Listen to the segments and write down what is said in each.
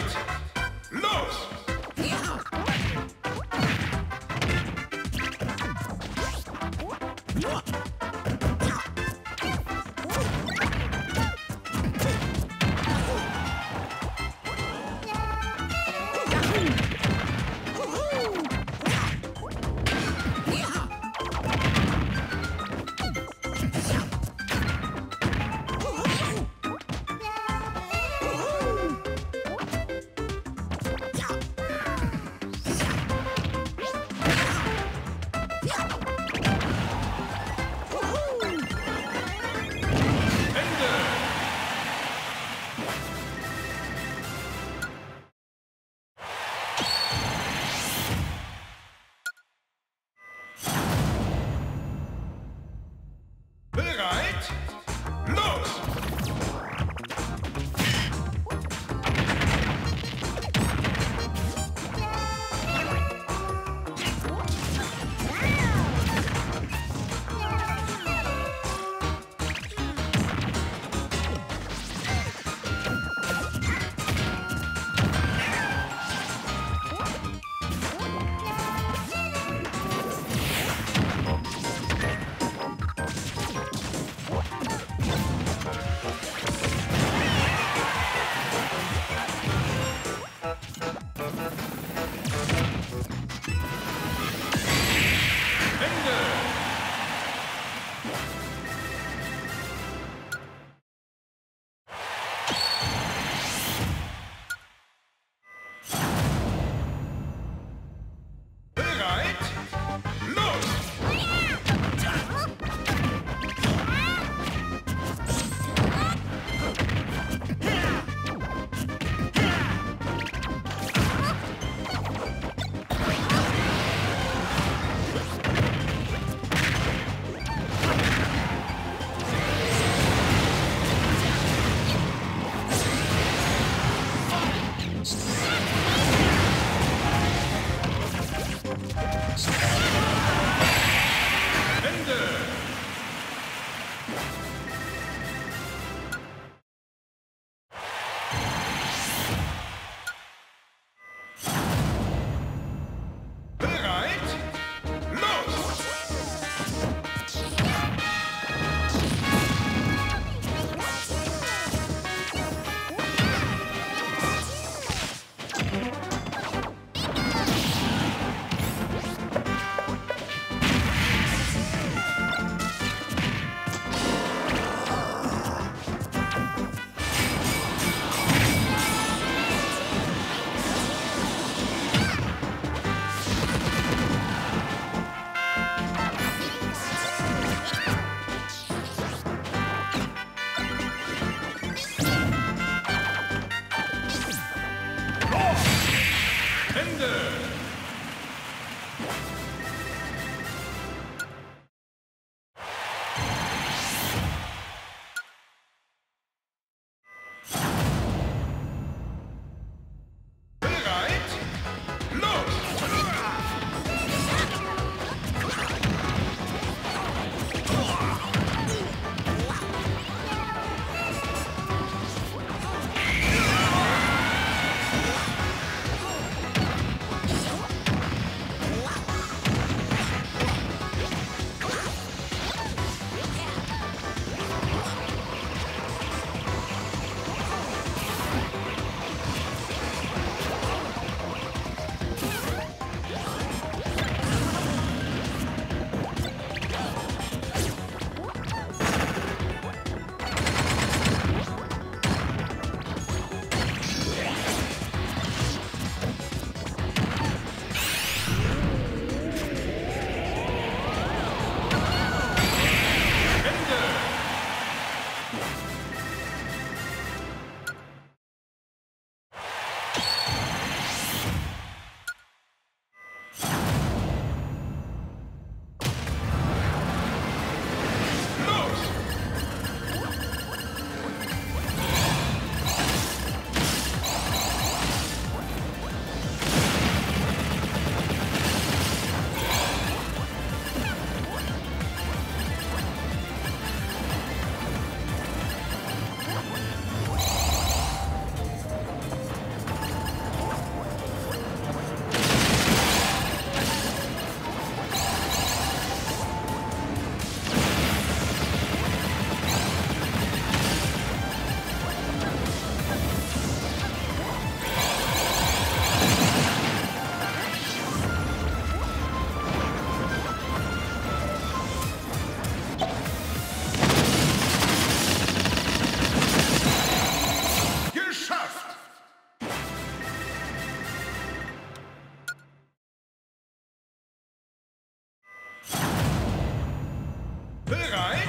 it.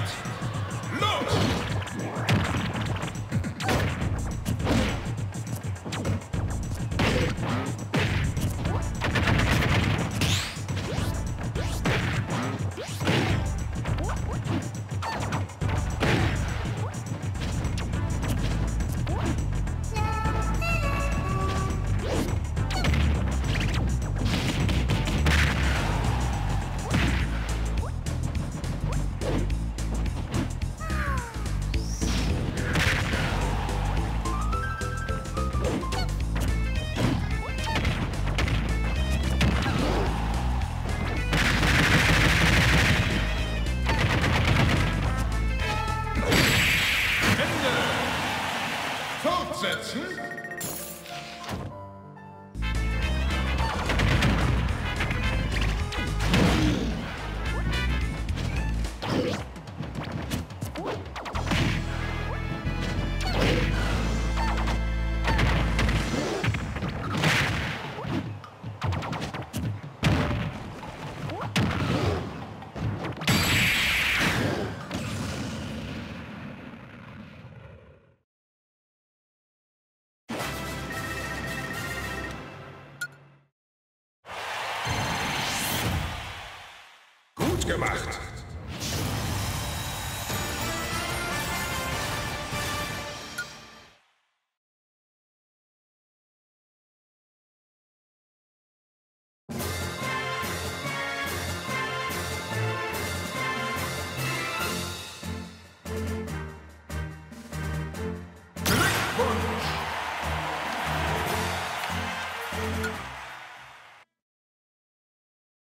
Podcast. Gemacht.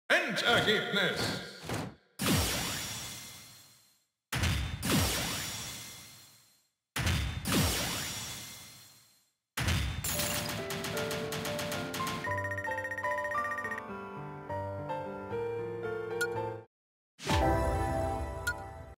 Endergebnis.